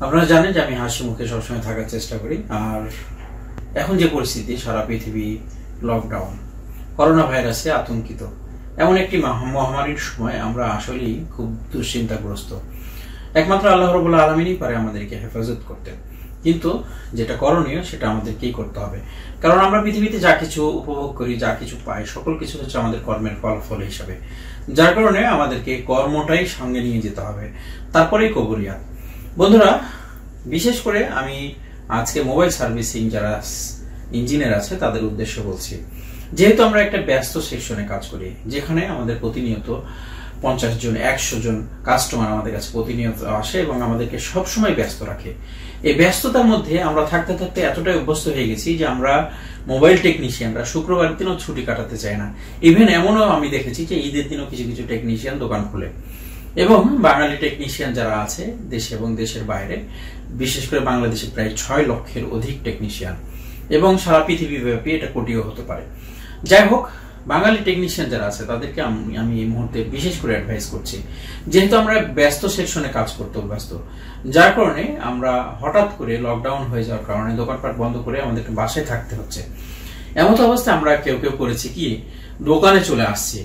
আপনারা জানেন যে আমি হাসি মুখে সবসময় থাকার চেষ্টা করি। আর এখন যে পরিস্থিতি, সারা পৃথিবী লকডাউন করোনা ভাইরাসে আতঙ্কিত। এমন একটি মহা- মহামারীর সময় আমরা আসলেই খুব দুশ্চিন্তাগ্রস্ত। একমাত্র আল্লাহ আলমিনই পারে আমাদেরকে হেফাজত করতে। কিন্তু যেটা করণীয় সেটা আমাদেরকেই করতে হবে। কারণ আমরা পৃথিবীতে যা কিছু উপভোগ করি, যা কিছু পাই, সকল কিছু হচ্ছে আমাদের কর্মের ফলাফল হিসাবে। যার কারণে আমাদেরকে কর্মটাই সঙ্গে নিয়ে যেতে হবে। তারপরেই কবুলিয়াত। বন্ধুরা, বিশেষ করে আমি আজকে মোবাইল সার্ভিসিং যারা ইঞ্জিনিয়ার আছে, তাদের উদ্দেশ্য বলছি, যেহেতু আমরা একটা ব্যস্ত সেকশনে কাজ করি, যেখানে আমাদের প্রতিনিয়ত পঞ্চাশ জন, একশো জন কাস্টমার আমাদের কাছে প্রতিনিয়ত আসে এবং আমাদেরকে সবসময় ব্যস্ত রাখে। এই ব্যস্ততার মধ্যে আমরা থাকতে থাকতে এতটাই অভ্যস্ত হয়ে গেছি যে আমরা মোবাইল টেকনিশিয়ানরা শুক্রবার দিনও ছুটি কাটাতে চাই না। ইভেন এমনও আমি দেখেছি যে ঈদের দিনও কিছু কিছু টেকনিশিয়ান দোকান খুলে। এবং বাঙালি টেকনিশিয়ান যারা আছে দেশে এবং দেশের বাইরে, বিশেষ করে বাংলাদেশে প্রায় ছয় লক্ষের অধিক টেকনিশিয়ান এবং সারা পৃথিবী ব্যাপী এটা কোটিও হতে পারে। যাই হোক বাঙালি টেকনিশিয়ান যারা আছে, তাদেরকে আমি এই মুহূর্তে বিশেষ করে অ্যাডভাইস করছি, যেহেতু আমরা ব্যস্ত সেকশনে কাজ করতে ব্যস্ত, যার কারণে আমরা হঠাৎ করে লকডাউন হয়ে যাওয়ার কারণে দোকানপাট বন্ধ করে আমাদেরকে বাসায় থাকতে হচ্ছে। এমত অবস্থায় আমরা কেউ কেউ করেছি কি, দোকানে চলে আসছি।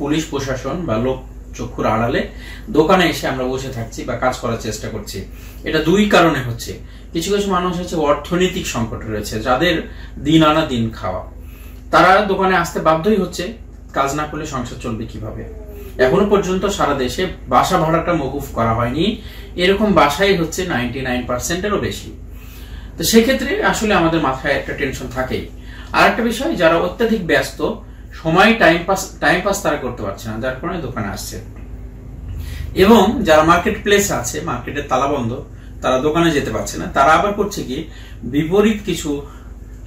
পুলিশ, প্রশাসন বা লোক চক্ষুর আড়ালে দোকানে এসে আমরা বসে থাকছি বা কাজ করার চেষ্টা করছি। এটা দুই কারণে হচ্ছে। কিছু কিছু মানুষ হচ্ছে অর্থনৈতিক সংকট রয়েছে, যাদের দিন আনা দিন খাওয়া। তারা দোকানে আসতে বাধ্যই হচ্ছে কাজ না করলে সংসার চলবে কীভাবে। এখনও পর্যন্ত সারা দেশে বাসা ভাড়াটা মকুফ করা হয়নি। এরকম বাসাই হচ্ছে নাইনটি নাইন পার্সেন্টেরও বেশি। তো সেক্ষেত্রে আসলে আমাদের মাথায় একটা টেনশন থাকেই। আর একটা বিষয়, যারা অত্যাধিক ব্যস্ত, সময় টাইম পাস টাইম পাস তারা করতে পারছে না, যার কারণে দোকানে আসছে। এবং যারা মার্কেট প্লেস আছে মার্কেটের তালা বন্ধ তারা দোকানে যেতে পারছে না। তারা আবার করছে কি, বিপরীত কিছু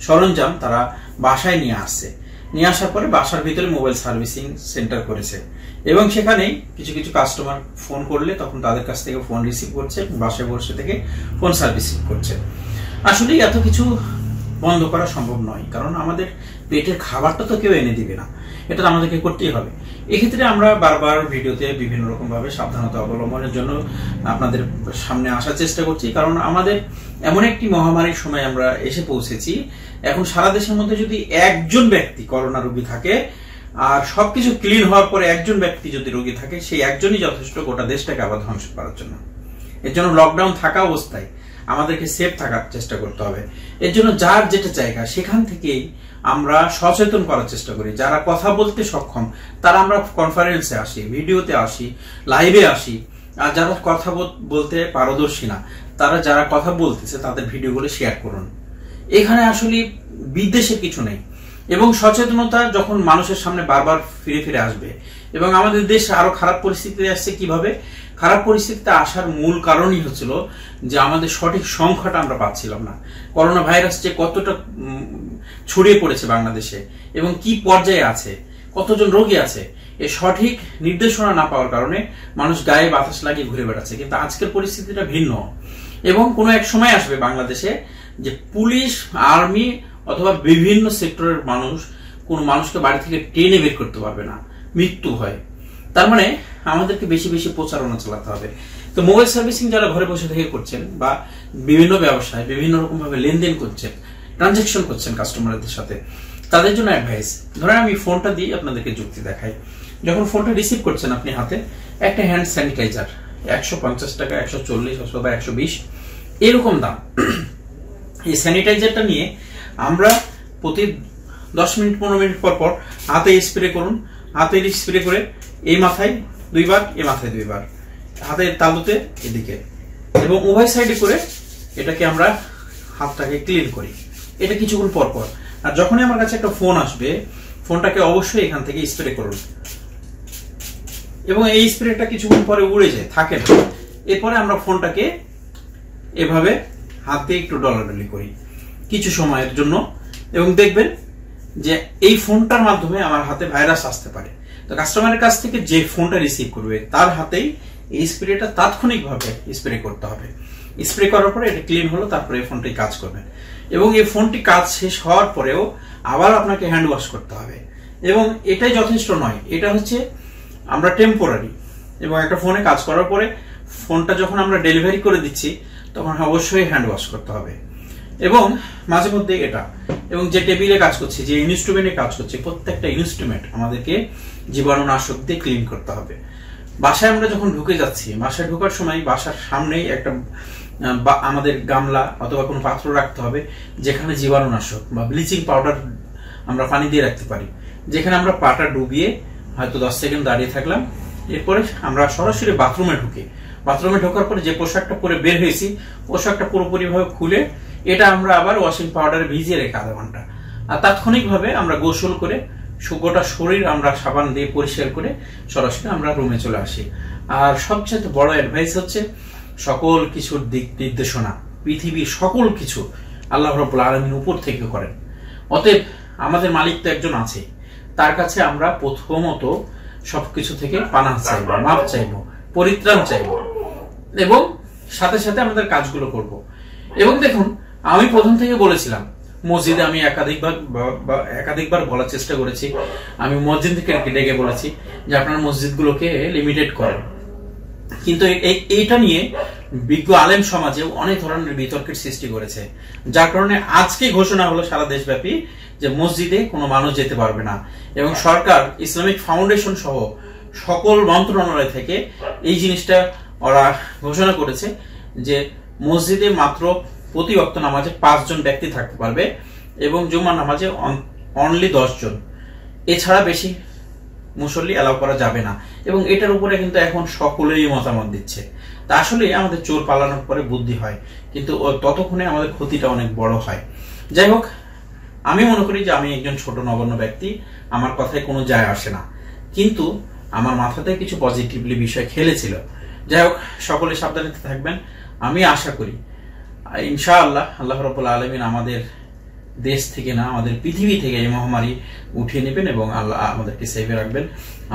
সরঞ্জাম তারা বাসায় নিয়ে আসছে। নিয়ে আসার পরে বাসার ভিতরে মোবাইল সার্ভিসিং সেন্টার করেছে। এবং সেখানেই কিছু কিছু কাস্টমার ফোন করলে তখন তাদের কাছ থেকে ফোন রিসিভ করছে বাসায় বসে থেকে ফোন সার্ভিসিং করছে। আসলে এত কিছু বন্ধ করা সম্ভব নয়। কারণ আমাদের পেটের খাবারটা তো কেউ এনে দিবে না। এটা তো আমাদেরকে করতেই হবে। এক্ষেত্রে আমরা বারবার ভিডিওতে বিভিন্ন রকম ভাবে সাবধানতা অবলম্বনের জন্য আপনাদের সামনে আসার চেষ্টা করছি। কারণ আমাদের এমন একটি মহামারীর সময় আমরা এসে পৌঁছেছি। এখন সারা দেশের মধ্যে যদি একজন ব্যক্তি করোনা রোগী থাকে, আর সবকিছু ক্লিন হওয়ার পরে একজন ব্যক্তি যদি রোগী থাকে, সেই একজনই যথেষ্ট গোটা দেশটাকে আবার ধ্বংস করার জন্য। এর জন্য লকডাউন থাকা অবস্থায় আমাদেরকে সেফ থাকার চেষ্টা করতে হবে। এর জন্য যার যেটা জায়গা, সেখান থেকেই আমরা সচেতন করার চেষ্টা করি। যারা কথা বলতে সক্ষম, তারা আমরা কনফারেন্সে আসি, ভিডিওতে আসি লাইভে আসি। আর যারা কথা বল- বলতে পারদর্শী না, তারা যারা কথা বলতেছে, তাদের ভিডিওগুলো শেয়ার করুন। এখানে আসলে বিদ্বেষের কিছু নেই। এবং সচেতনতা যখন মানুষের সামনে বারবার ফিরে ফিরে আসবে, এবং আমাদের দেশ আরও খারাপ পরিস্থিতিতে আসছে কীভাবে? খারাপ পরিস্থিতিতে আসার মূল কারণই হচ্ছিল যে আমাদের সঠিক সংখ্যাটা আমরা পাচ্ছিলাম না। করোনা ভাইরাস যে কতটা ছড়িয়ে পড়েছে বাংলাদেশে এবং কি পর্যায়ে আছে, কতজন রোগী আছে, এ সঠিক নির্দেশনা না পাওয়ার কারণে মানুষ গায়ে বাতাস লাগিয়ে ঘুরে বেড়াচ্ছে। কিন্তু আজকের পরিস্থিতিটা ভিন্ন। এবং কোনো এক সময় আসবে বাংলাদেশে যে পুলিশ, আর্মি অথবা বিভিন্ন সেক্টরের মানুষ কোন মানুষকে বাড়ি থেকে টেনে বের করতে পারবে না। মৃত্যু হয়। তার মানে আমাদেরকে বেশি বেশি প্রচারণা চালাতে হবে। তো মোবাইল সার্ভিসিং যারা ঘরে বসে থেকে করছেন বা বিভিন্ন ব্যবসায় বিভিন্ন রকম ভাবে লেনদেন করছেন, ট্রানজেকশন করছেন কাস্টমারদের সাথে, তাদের জন্য অ্যাডভাইস ধরেন আমি ফোনটা দিয়ে আপনাদেরকে যুক্তি দেখাই। যখন ফোনটা রিসিভ করছেন আপনি হাতে, একটা হ্যান্ড স্যানিটাইজার একশো পঞ্চাশ টাকা, একশো চল্লিশ অথবা একশো বিশ, এরকম দাম। এই স্যানিটাইজারটা নিয়ে আমরা প্রতি দশ মিনিট, পনেরো মিনিট পর পর হাতে স্প্রে করুন, হাতে স্প্রে করে এই মাথায় দুইবার, এ মাথায় দুইবার, হাতের তালুতে এদিকে। এবং উভয় সাইডে করে এটাকে আমরা হাতটাকে ক্লিন করি। এটা কিছুক্ষণ পর পর। আর যখনই আমার কাছে একটা ফোন আসবে ফোনটাকে অবশ্যই এখান থেকে স্প্রে করুন। এবং এই স্প্রেটা কিছুক্ষণ পরে উড়ে যায়, থাকে না। এরপরে আমরা ফোনটাকে এভাবে হাতে একটু ডলাডলি করি, কিছু সময়ের জন্য। এবং দেখবেন যে এই ফোনটার মাধ্যমে আমার হাতে ভাইরাস আসতে পারে। তো কাস্টমারের কাছ থেকে যে ফোনটা রিসিভ করবে, তার হাতেই এই স্প্রেটা তাৎক্ষণিকভাবে স্প্রে করতে হবে। স্প্রে করার পরে এটা ক্লিন হলো, তারপরে এই ফোনটি কাজ করবে। এবং এই ফোনটি কাজ শেষ হওয়ার পরেও আবার আপনাকে হ্যান্ড ওয়াশ করতে হবে। এবং এটাই যথেষ্ট নয়, এটা হচ্ছে আমরা টেম্পোরারি এবং একটা ফোনে কাজ করার পরে ফোনটা যখন আমরা ডেলিভারি করে দিচ্ছি, তখন অবশ্যই হ্যান্ড ওয়াশ করতে হবে। এবং মাঝে মধ্যে এটা, এবং যে টেবিলে কাজ করছি, যে ইনস্ট্রুমেন্টে কাজ করছে, প্রত্যেকটা ইনস্ট্রুমেন্ট আমাদেরকে জীবাণুনাশক দিয়ে ক্লিন করতে হবে। বাসায় আমরা যখন ঢুকে যাচ্ছি, বাসায় ঢোকার সময় বাসার সামনেই একটা বা, আমাদের গামলা অথবা কোনো পাত্র রাখতে হবে, যেখানে জীবাণুনাশক বা ব্লিচিং পাউডার আমরা পানি দিয়ে রাখতে পারি। যেখানে আমরা পাটা ডুবিয়ে হয়তো দশ সেকেন্ড দাঁড়িয়ে থাকলাম। এরপরে আমরা সরাসরি বাথরুমে ঢুকে। বাথরুমে ঢোকার পরে যে পোশাকটা পরে বের হয়েছি, পোশাকটা পুরোপুরি ভাবে খুলে এটা আমরা আবার ওয়াশিং পাউডারে ভিজিয়ে রেখে আধা ঘণ্টা। আর তাৎক্ষণিকভাবে আমরা গোসল করে গোটা শরীর আমরা সাবান দিয়ে পরিষ্কার করে সরাসরি আমরা রুমে চলে আসি। আর সবচেয়ে বড় অ্যাডভাইস হচ্ছে সকল কিছুর দিক নির্দেশনা। পৃথিবীর সকল কিছু আল্লাহ রব্বুল আলমিন উপর থেকে করেন। অতএব আমাদের মালিক তো একজন আছে। তার কাছে আমরা প্রথমত সবকিছু থেকে পানা চাইব, মাপ চাইব, পরিত্রাণ চাইব। এবং সাথে সাথে আমাদের কাজগুলো করব। এবং দেখুন আমি প্রথম থেকে বলেছিলাম, মসজিদে আমি একাধিকবার একাধিকবার বলার চেষ্টা করেছি, আমি মসজিদ থেকে ডেকে বলেছি যে আপনার মসজিদগুলোকে লিমিটেড করেন। কিন্তু এই- এই- এইটা নিয়ে বিজ্ঞ আলেম সমাজে অনেক ধরনের বিতর্কের সৃষ্টি করেছে। যার কারণে আজকে ঘোষণা হলো সারা দেশব্যাপী যে মসজিদে কোনো মানুষ যেতে পারবে না। এবং সরকার, ইসলামিক ফাউন্ডেশন সহ সকল মন্ত্রণালয় থেকে এই জিনিসটা ওরা ঘোষণা করেছে যে মসজিদে মাত্র প্রতি অক্ত নামাজে পাঁচজন ব্যক্তি থাকতে পারবে এবং জুমার নামাজে অনলি দশজন। এছাড়া বেশি মুসল্লি অ্যালাউ করা যাবে না। এবং এটার উপরে কিন্তু এখন সকলেই মতামত দিচ্ছে। তা আসলে আমাদের চোর পালানোর পরে বুদ্ধি হয়, কিন্তু ততক্ষণে আমাদের ক্ষতিটা অনেক বড় হয়। যাই হোক, আমি মনে করি যে আমি একজন ছোট নগণ্য ব্যক্তি, আমার কথায় কোনো যায় আসে না। কিন্তু আমার মাথাতে কিছু পজিটিভলি বিষয় খেলেছিল। যাই হোক, সকলে সাবধানে থাকবেন। আমি আশা করি ইনশাআল্লাহ আল্লাহ রবুল্লা আলমিন আমাদের দেশ থেকে না, আমাদের পৃথিবী থেকে এই মহামারী উঠিয়ে নেবেন এবং আল্লাহ আমাদেরকে সেভে রাখবেন।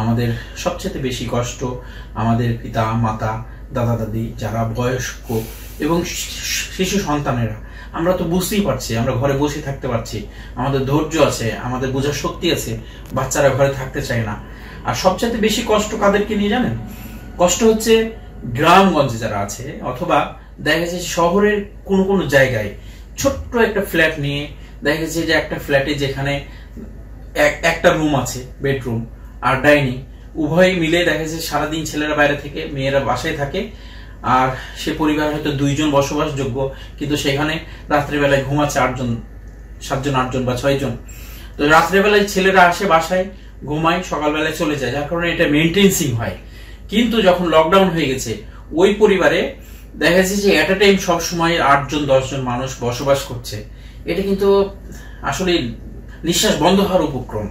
আমাদের সবচেয়ে বেশি কষ্ট আমাদের পিতা, মাতা, দাদা, দাদি যারা বয়স্ক এবং শিশু সন্তানেরা, আমরা তো বুঝতেই পারছি, আমরা ঘরে বসে থাকতে পারছি, আমাদের ধৈর্য আছে, আমাদের বোঝার শক্তি আছে, বাচ্চারা ঘরে থাকতে চায় না। আর সবচেয়ে বেশি কষ্ট কাদেরকে নিয়ে জানেন? কষ্ট হচ্ছে গ্রামগঞ্জে যারা আছে অথবা দেখা যাচ্ছে শহরের কোনো কোনো জায়গায় ছোট্ট একটা ফ্ল্যাট নিয়ে দেখা যাচ্ছে যে একটা ফ্ল্যাটে যেখানে এক- একটা রুম আছে বেডরুম আর ডাইনিং উভয় মিলে দেখা যাচ্ছে সারাদিন ছেলেরা বাইরে থেকে, মেয়েরা বাসায় থাকে আর সে পরিবার হয়তো দুইজন বসবাসযোগ্য, কিন্তু সেখানে রাত্রিবেলায় ঘুমাচ্ছে আটজন, সাতজন, আটজন বা ছয়জন। তো রাত্রেবেলায় ছেলেরা আসে বাসায়, ঘুমায়, সকালবেলায় চলে যায়, যার কারণে এটা মেনটেন্সিং হয়। কিন্তু যখন লকডাউন হয়ে গেছে, ওই পরিবারে দেখা যাচ্ছে যে এট এ টাইম সবসময় আটজন, দশজন মানুষ বসবাস করছে। এটা কিন্তু আসলে নিঃশ্বাস বন্ধ হওয়ার উপক্রম।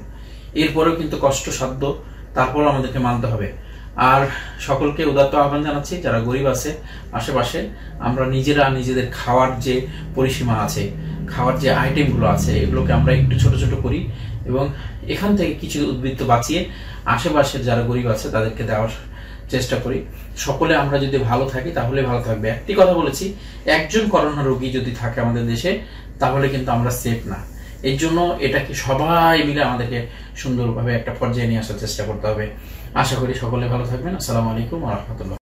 এরপরেও কিন্তু কষ্টসাধ্য তারপর আমাদেরকে মানতে হবে। আর সকলকে উদাত্ত আহ্বান জানাচ্ছি, যারা গরিব আছে আশেপাশে, আমরা নিজেরা নিজেদের খাওয়ার যে পরিসীমা আছে, খাওয়ার যে আইটেমগুলো আছে, এগুলোকে আমরা একটু ছোট ছোট করি এবং এখান থেকে কিছু উদ্বৃত্ত বাঁচিয়ে আশেপাশের যারা গরিব আছে, তাদেরকে দেওয়ার চেষ্টা করি। সকলে আমরা যদি ভালো থাকি তাহলে ভালো থাকবে। একটি কথা বলেছি, একজন করোনা রোগী যদি থাকে আমাদের দেশে, তাহলে কিন্তু আমরা সেফ না। এর জন্য এটাকে সবাই মিলে আমাদেরকে সুন্দরভাবে একটা পর্যায়ে নিয়ে আসার চেষ্টা করতে হবে। আশা করি সকলে ভালো থাকবেন। আসসালামু আলাইকুম রহমতুল্লাহ।